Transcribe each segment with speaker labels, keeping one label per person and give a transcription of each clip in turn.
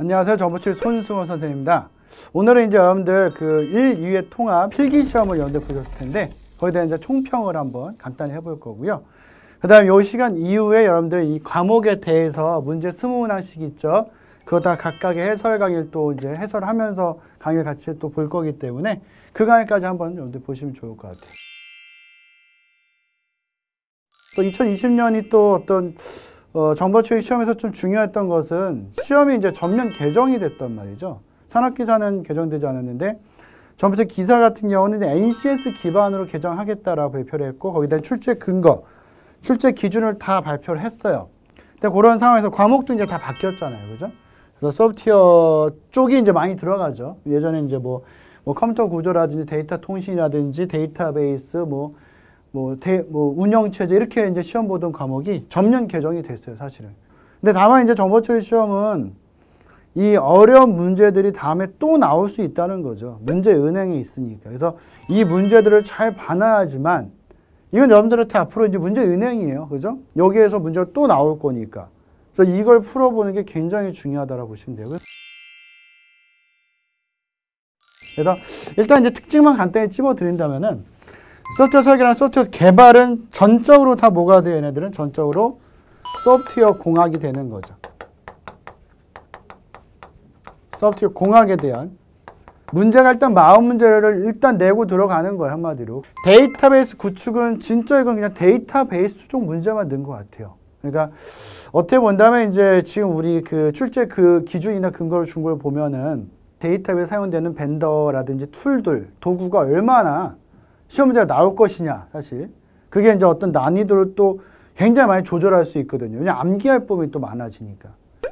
Speaker 1: 안녕하세요. 정보칠 손승호 선생님입니다. 오늘은 이제 여러분들 그 1, 2회 통합 필기 시험을 여러분들 보셨을 텐데 거기에 대한 이제 총평을 한번 간단히 해볼 거고요. 그 다음 요 시간 이후에 여러분들 이 과목에 대해서 문제 20문항씩 있죠. 그거 다 각각의 해설 강의를 또 이제 해설하면서 강의를 같이 또 볼 거기 때문에 그 강의까지 한번 여러분들 보시면 좋을 것 같아요. 또 2020년이 또 어떤 어, 정보추익 시험에서 좀 중요했던 것은 시험이 이제 전면 개정이 됐단 말이죠. 산업기사는 개정되지 않았는데 전부터 기사 같은 경우는 NCS 기반으로 개정하겠다라고 발표를 했고 거기다 출제 근거, 출제 기준을 다 발표를 했어요. 근데 그런 상황에서 과목도 이제 다 바뀌었잖아요. 그죠? 그래서 소프트웨어 쪽이 이제 많이 들어가죠. 예전에 이제 뭐, 뭐 컴퓨터 구조라든지 데이터 통신이라든지 데이터베이스 뭐, 뭐, 대, 뭐 운영체제 이렇게 이제 시험 보던 과목이 전면 개정이 됐어요. 사실은. 근데 다만 이제 정보처리 시험은 이 어려운 문제들이 다음에 또 나올 수 있다는 거죠. 문제 은행에 있으니까. 그래서 이 문제들을 잘 봐놔야지만 이건 여러분들한테 앞으로 이제 문제 은행이에요. 그죠? 여기에서 문제가 또 나올 거니까. 그래서 이걸 풀어보는 게 굉장히 중요하다고 보시면 되고요. 그래서 일단 이제 특징만 간단히 찝어드린다면은 소프트웨어 설계랑 소프트웨어 개발은 전적으로 다 뭐가 돼요? 얘네들은 전적으로 소프트웨어 공학이 되는 거죠. 소프트웨어 공학에 대한 문제가 일단 마음 문제를 일단 내고 들어가는 거예요 한마디로 데이터베이스 구축은 진짜 이건 그냥 데이터베이스 쪽 문제만 는 것 같아요 그러니까 어떻게 본다면 이제 지금 우리 그 출제 그 기준이나 근거를 준 걸 보면은 데이터베이스 사용되는 벤더라든지 툴들 도구가 얼마나 시험 문제가 나올 것이냐 사실 그게 이제 어떤 난이도를 또 굉장히 많이 조절할 수 있거든요 왜냐 암기할 법이 또 많아지니까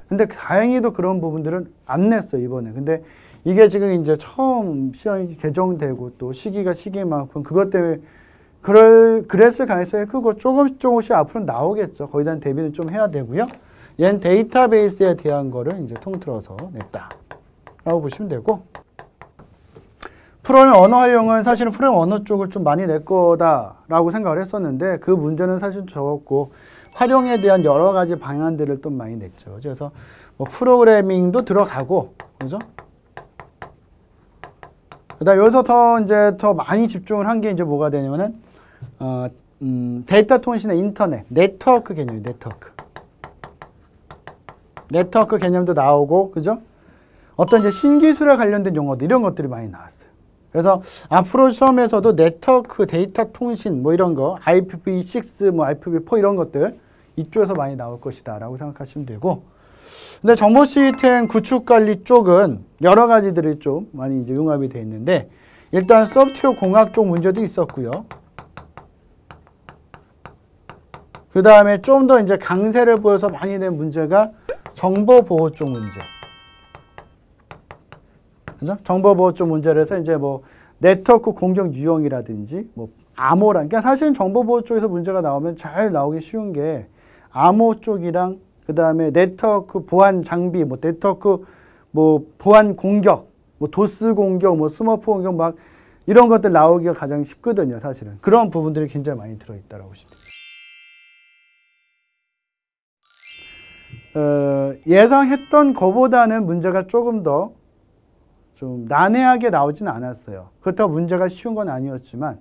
Speaker 1: 근데 다행히도 그런 부분들은 안 냈어 이번에. 근데 이게 지금 이제 처음 시험이 개정되고 또 시기가 시기만큼 그것 때문에 그럴 그랬을 가능성이 크고 조금씩 조금씩 앞으로 나오겠죠. 거기에 대한 대비는 좀 해야 되고요. 얘는 데이터베이스에 대한 거를 이제 통틀어서 냈다라고 보시면 되고 프로그램 언어 활용은 사실은 프로그램 언어 쪽을 좀 많이 낼 거다라고 생각을 했었는데 그 문제는 사실 적었고 활용에 대한 여러 가지 방안들을 또 많이 냈죠. 그래서 뭐 프로그래밍도 들어가고, 그죠? 그다음 여기서 더 이제 더 많이 집중을 한 게 이제 뭐가 되냐면은 어, 음, 데이터 통신의 인터넷, 네트워크 개념이 네트워크. 네트워크 개념도 나오고, 그죠? 어떤 이제 신기술에 관련된 용어들 이런 것들이 많이 나왔어요. 그래서 앞으로 시험에서도 네트워크, 데이터 통신 뭐 이런 거, IPv6, 뭐 IPv4 이런 것들 이쪽에서 많이 나올 것이다 라고 생각하시면 되고 근데 정보 시스템 구축 관리 쪽은 여러 가지들이 좀 많이 이제 융합이 되어 있는데 일단 소프트웨어 공학 쪽 문제도 있었고요. 그 다음에 좀 더 이제 강세를 보여서 많이 낸 문제가 정보 보호 쪽 문제. 그죠? 정보 보호 쪽 문제라서 이제 뭐 네트워크 공격 유형이라든지 뭐 암호란 그러니까 사실은 정보 보호 쪽에서 문제가 나오면 잘 나오기 쉬운 게 암호 쪽이랑 그 다음에 네트워크 보안 장비, 뭐 네트워크 뭐 보안 공격, 뭐 도스 공격, 뭐 스머프 공격 막 이런 것들 나오기가 가장 쉽거든요, 사실은. 그런 부분들이 굉장히 많이 들어있다라고 싶습니다. 어, 예상했던 것보다는 문제가 조금 더 좀 난해하게 나오진 않았어요. 그렇다고 문제가 쉬운 건 아니었지만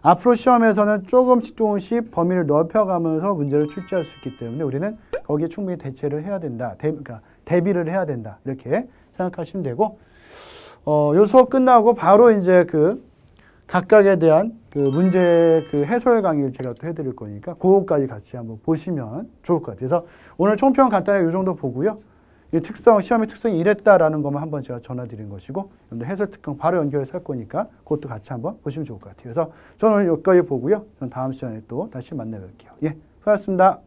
Speaker 1: 앞으로 시험에서는 조금씩 조금씩 범위를 넓혀가면서 문제를 출제할 수 있기 때문에 우리는 거기에 충분히 대체를 해야 된다. 대, 그러니까 대비를 해야 된다. 이렇게 생각하시면 되고, 어, 요 수업 끝나고 바로 이제 그 각각에 대한 그 문제 그 해설 강의를 제가 또 해드릴 거니까 그거까지 같이 한번 보시면 좋을 것 같아요. 그래서 오늘 총평 간단하게 이 정도 보고요. 이 특성, 시험의 특성이 이랬다라는 것만 한번 제가 전화드린 것이고, 해설 특강 바로 연결해서 할 거니까 그것도 같이 한번 보시면 좋을 것 같아요. 그래서 저는 여기까지 보고요. 저는 다음 시간에 또 다시 만나 뵐게요. 예, 수고하셨습니다.